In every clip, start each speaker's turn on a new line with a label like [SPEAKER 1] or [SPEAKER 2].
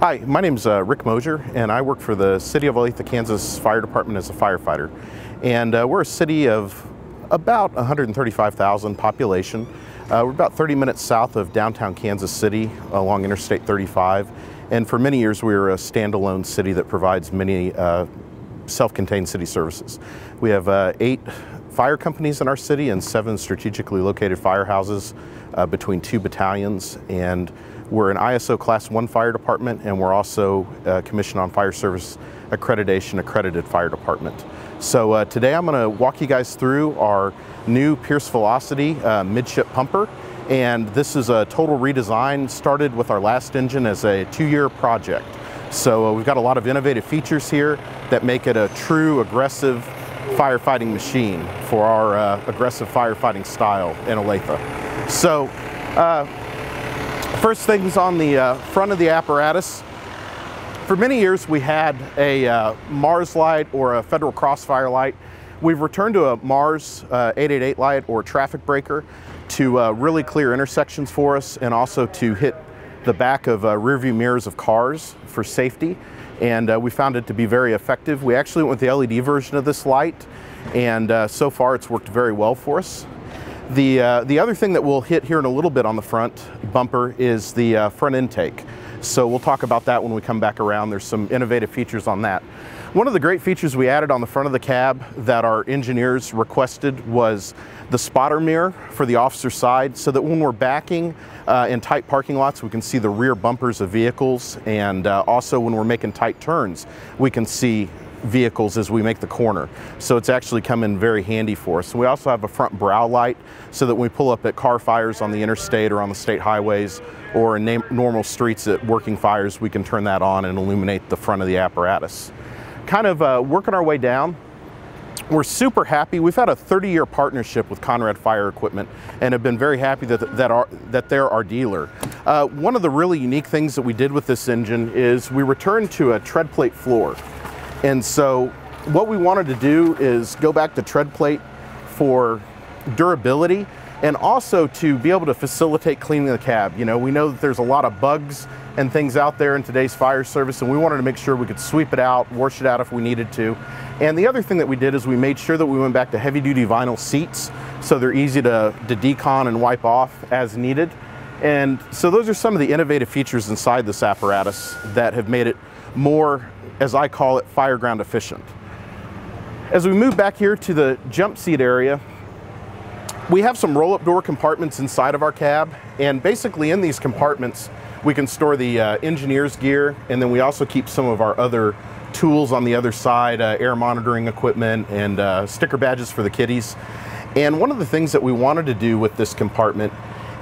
[SPEAKER 1] Hi, my name is uh, Rick Mosier, and I work for the City of Olathe, Kansas Fire Department as a firefighter. And uh, we're a city of about 135,000 population. Uh, we're about 30 minutes south of downtown Kansas City along Interstate 35. And for many years, we were a standalone city that provides many uh, self-contained city services. We have uh, eight fire companies in our city and seven strategically located firehouses uh, between two battalions. And we're an ISO Class 1 fire department, and we're also uh, Commission on Fire Service Accreditation accredited fire department. So uh, today I'm going to walk you guys through our new Pierce Velocity uh, midship pumper. And this is a total redesign, started with our last engine as a two-year project. So uh, we've got a lot of innovative features here that make it a true aggressive firefighting machine for our uh, aggressive firefighting style in Olathe. So uh, First things on the uh, front of the apparatus. For many years we had a uh, Mars light or a Federal Crossfire light. We've returned to a Mars uh, 888 light or traffic breaker to uh, really clear intersections for us and also to hit the back of uh, rear view mirrors of cars for safety. And uh, we found it to be very effective. We actually went with the LED version of this light and so far it's worked very well for us. The, uh, the other thing that we'll hit here in a little bit on the front bumper is the uh, front intake. So we'll talk about that when we come back around. There's some innovative features on that. One of the great features we added on the front of the cab that our engineers requested was the spotter mirror for the officer side so that when we're backing uh, in tight parking lots, we can see the rear bumpers of vehicles. And uh, also when we're making tight turns, we can see vehicles as we make the corner. So it's actually come in very handy for us. We also have a front brow light so that when we pull up at car fires on the interstate or on the state highways or in normal streets at working fires, we can turn that on and illuminate the front of the apparatus. Kind of uh, working our way down, we're super happy. We've had a 30-year partnership with Conrad Fire Equipment and have been very happy that, that, our, that they're our dealer. Uh, one of the really unique things that we did with this engine is we returned to a tread plate floor. And so what we wanted to do is go back to tread plate for durability and also to be able to facilitate cleaning the cab. You know, we know that there's a lot of bugs and things out there in today's fire service and we wanted to make sure we could sweep it out, wash it out if we needed to. And the other thing that we did is we made sure that we went back to heavy duty vinyl seats so they're easy to, to decon and wipe off as needed. And so those are some of the innovative features inside this apparatus that have made it more as I call it, fireground efficient. As we move back here to the jump seat area, we have some roll-up door compartments inside of our cab, and basically in these compartments, we can store the uh, engineer's gear, and then we also keep some of our other tools on the other side, uh, air monitoring equipment and uh, sticker badges for the kiddies. And one of the things that we wanted to do with this compartment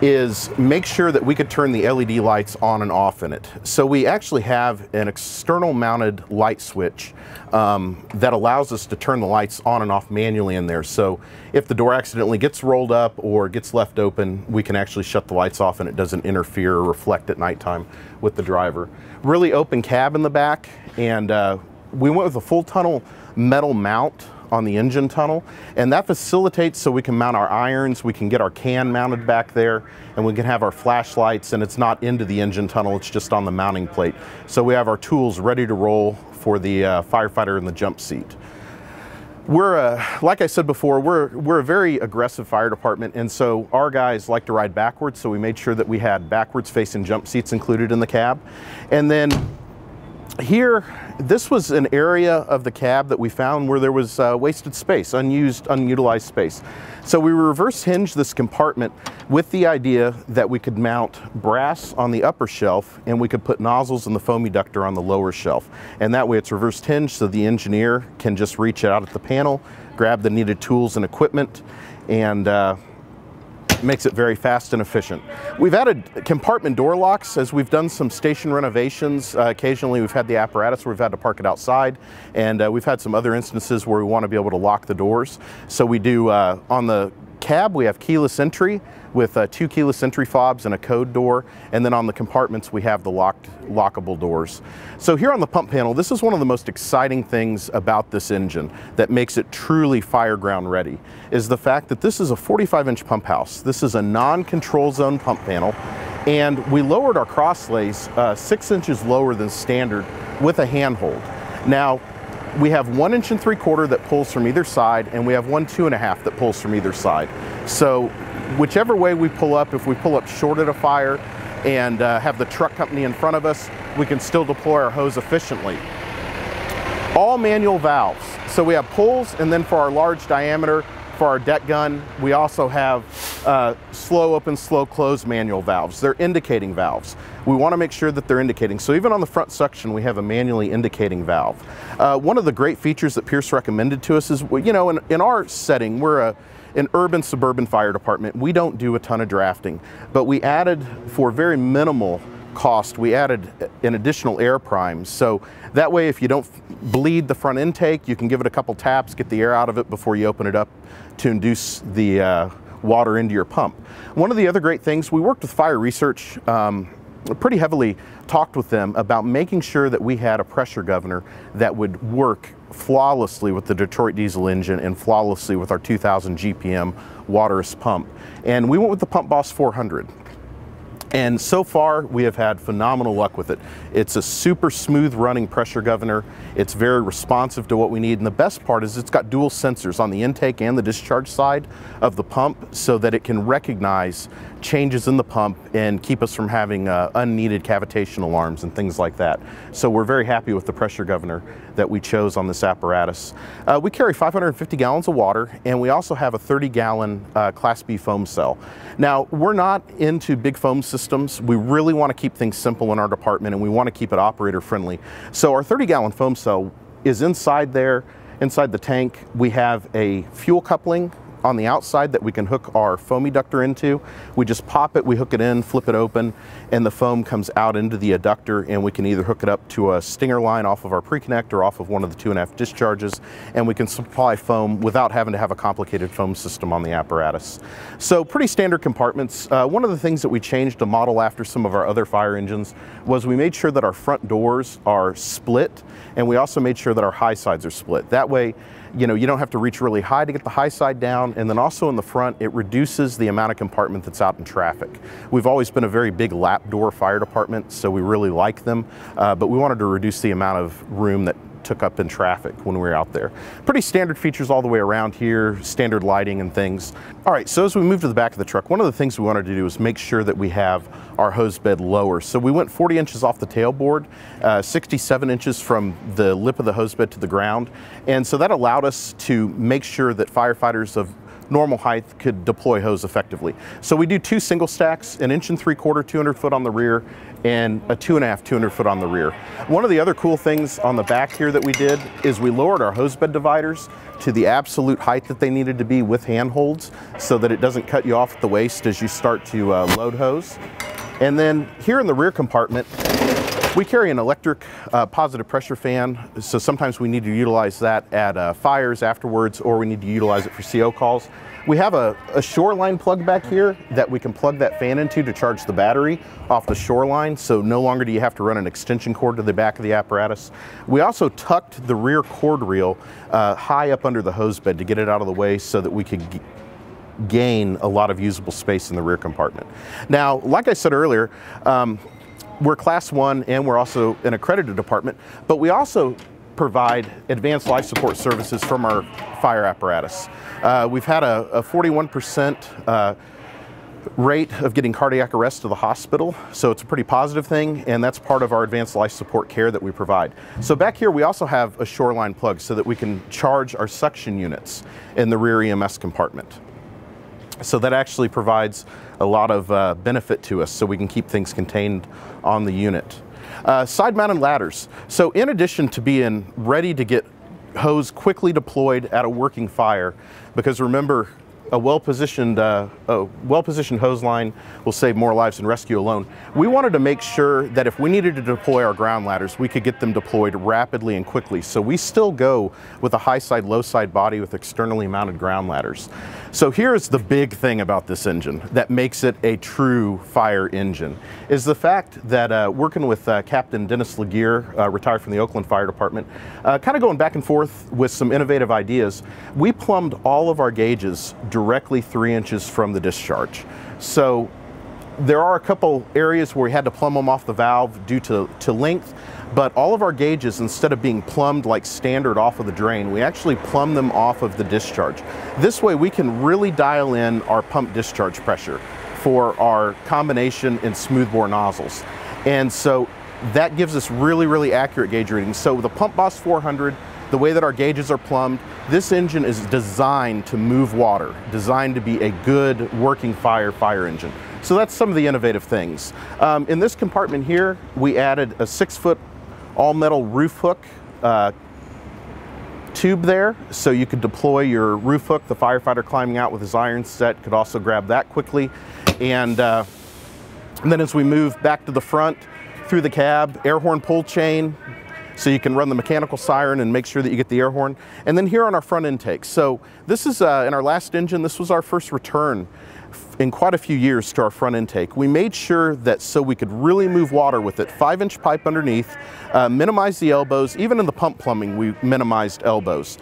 [SPEAKER 1] is make sure that we could turn the LED lights on and off in it. So we actually have an external mounted light switch um, that allows us to turn the lights on and off manually in there. So if the door accidentally gets rolled up or gets left open, we can actually shut the lights off and it doesn't interfere or reflect at nighttime with the driver. Really open cab in the back and uh, we went with a full tunnel metal mount on the engine tunnel. And that facilitates so we can mount our irons, we can get our can mounted back there, and we can have our flashlights, and it's not into the engine tunnel, it's just on the mounting plate. So we have our tools ready to roll for the uh, firefighter in the jump seat. We're, a, like I said before, we're, we're a very aggressive fire department, and so our guys like to ride backwards, so we made sure that we had backwards facing jump seats included in the cab. And then here, this was an area of the cab that we found where there was uh, wasted space, unused, unutilized space. So we reverse hinged this compartment with the idea that we could mount brass on the upper shelf and we could put nozzles in the foam eductor on the lower shelf. And that way it's reverse hinged so the engineer can just reach out at the panel, grab the needed tools and equipment, and uh, makes it very fast and efficient. We've added compartment door locks as we've done some station renovations. Uh, occasionally we've had the apparatus where we've had to park it outside and uh, we've had some other instances where we want to be able to lock the doors. So we do uh, on the cab we have keyless entry with uh, two keyless entry fobs and a code door. And then on the compartments, we have the locked, lockable doors. So here on the pump panel, this is one of the most exciting things about this engine that makes it truly fireground ready, is the fact that this is a 45 inch pump house. This is a non-Command Zone pump panel. And we lowered our crosslays uh, six inches lower than standard with a handhold. Now, we have one inch and three quarter that pulls from either side, and we have one two and a half that pulls from either side. So whichever way we pull up, if we pull up short at a fire and uh, have the truck company in front of us, we can still deploy our hose efficiently. All manual valves. So we have pulls, and then for our large diameter, for our deck gun, we also have uh, slow open, slow close manual valves. They're indicating valves. We want to make sure that they're indicating. So even on the front suction, we have a manually indicating valve. Uh, one of the great features that Pierce recommended to us is, you know, in, in our setting, we're a an urban suburban fire department. We don't do a ton of drafting, but we added for very minimal cost, we added an additional air prime. So that way, if you don't bleed the front intake, you can give it a couple taps, get the air out of it before you open it up to induce the uh, water into your pump. One of the other great things, we worked with Fire Research um, pretty heavily, talked with them about making sure that we had a pressure governor that would work flawlessly with the Detroit diesel engine and flawlessly with our 2000 GPM Waterous pump. And we went with the Pump Boss 400. And so far, we have had phenomenal luck with it. It's a super smooth running pressure governor. It's very responsive to what we need. And the best part is it's got dual sensors on the intake and the discharge side of the pump so that it can recognize changes in the pump and keep us from having uh, unneeded cavitation alarms and things like that. So we're very happy with the pressure governor that we chose on this apparatus. Uh, we carry 550 gallons of water and we also have a 30 gallon uh, Class B foam cell. Now we're not into big foam systems. We really want to keep things simple in our department and we want to keep it operator friendly. So our 30 gallon foam cell is inside there Inside the tank, we have a fuel coupling on the outside that we can hook our foam eductor into. We just pop it, we hook it in, flip it open, and the foam comes out into the eductor and we can either hook it up to a stinger line off of our pre-connect or off of one of the two and a half discharges and we can supply foam without having to have a complicated foam system on the apparatus. So pretty standard compartments. Uh, one of the things that we changed to model after some of our other fire engines was we made sure that our front doors are split and we also made sure that our high sides are split. That way you know, you don't have to reach really high to get the high side down. And then also in the front, it reduces the amount of compartment that's out in traffic. We've always been a very big lap door fire department, so we really like them. Uh, but we wanted to reduce the amount of room that took up in traffic when we were out there. Pretty standard features all the way around here, standard lighting and things. All right, so as we move to the back of the truck, one of the things we wanted to do is make sure that we have our hose bed lower. So we went 40 inches off the tailboard, uh, 67 inches from the lip of the hose bed to the ground. And so that allowed us to make sure that firefighters of normal height could deploy hose effectively. So we do two single stacks, an inch and three quarter, 200 foot on the rear, and a two and a half, 200 foot on the rear. One of the other cool things on the back here that we did is we lowered our hose bed dividers to the absolute height that they needed to be with handholds so that it doesn't cut you off at the waist as you start to uh, load hose. And then here in the rear compartment, we carry an electric uh, positive pressure fan, so sometimes we need to utilize that at uh, fires afterwards or we need to utilize it for CO calls. We have a, a, shoreline plug back here that we can plug that fan into to charge the battery off the shoreline, so no longer do you have to run an extension cord to the back of the apparatus. We also tucked the rear cord reel uh, high up under the hose bed to get it out of the way so that we could gain a lot of usable space in the rear compartment. Now, like I said earlier, um, we're class one and we're also an accredited department, but we also provide advanced life support services from our fire apparatus. Uh, we've had a 41% uh, rate of getting cardiac arrest to the hospital, so it's a pretty positive thing, and that's part of our advanced life support care that we provide. So back here we also have a shoreline plug so that we can charge our suction units in the rear EMS compartment. So that actually provides a lot of uh, benefit to us so we can keep things contained on the unit. Uh, side mounted ladders. So in addition to being ready to get hose quickly deployed at a working fire, because remember a well-positioned uh, well-positioned hose line will save more lives than rescue alone. We wanted to make sure that if we needed to deploy our ground ladders, we could get them deployed rapidly and quickly. So we still go with a high side, low side body with externally mounted ground ladders. So here's the big thing about this engine that makes it a true fire engine, is the fact that uh, working with uh, Captain Dennis LeGear, uh, retired from the Oakland Fire Department, uh, kind of going back and forth with some innovative ideas, we plumbed all of our gauges directly three inches from the discharge. So there are a couple areas where we had to plumb them off the valve due to, to length, but all of our gauges, instead of being plumbed like standard off of the drain, we actually plumb them off of the discharge. This way we can really dial in our pump discharge pressure for our combination and smoothbore nozzles. And so that gives us really, really accurate gauge readings. So the Pump Boss 400, the way that our gauges are plumbed, this engine is designed to move water, designed to be a good working fire fire engine. So that's some of the innovative things. Um, in this compartment here, we added a six foot all metal roof hook uh, tube there so you could deploy your roof hook. The firefighter climbing out with his iron set could also grab that quickly. And, uh, and then as we move back to the front through the cab, air horn pull chain, so you can run the mechanical siren and make sure that you get the air horn. And then here on our front intake. So this is, uh, in our last engine, this was our first return in quite a few years to our front intake. We made sure that so we could really move water with it, five inch pipe underneath, uh, minimize the elbows, even in the pump plumbing we minimized elbows.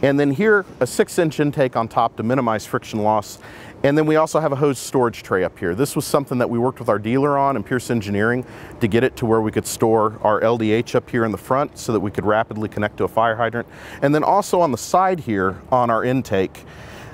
[SPEAKER 1] And then here, a six inch intake on top to minimize friction loss. And then we also have a hose storage tray up here. This was something that we worked with our dealer on in Pierce Engineering to get it to where we could store our LDH up here in the front so that we could rapidly connect to a fire hydrant. And then also on the side here on our intake,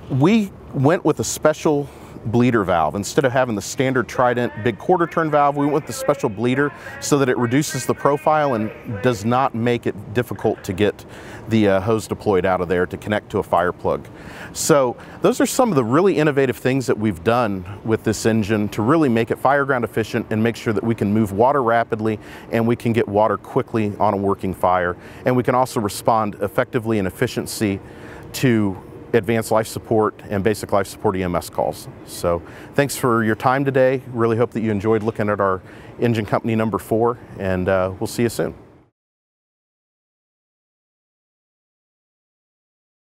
[SPEAKER 1] we went with a special bleeder valve. Instead of having the standard Trident big quarter turn valve, we went the special bleeder so that it reduces the profile and does not make it difficult to get the uh, hose deployed out of there to connect to a fire plug. So those are some of the really innovative things that we've done with this engine to really make it fireground efficient and make sure that we can move water rapidly and we can get water quickly on a working fire. And we can also respond effectively and efficiency to advanced life support and basic life support EMS calls. So thanks for your time today. Really hope that you enjoyed looking at our engine company number four and uh, we'll see you soon.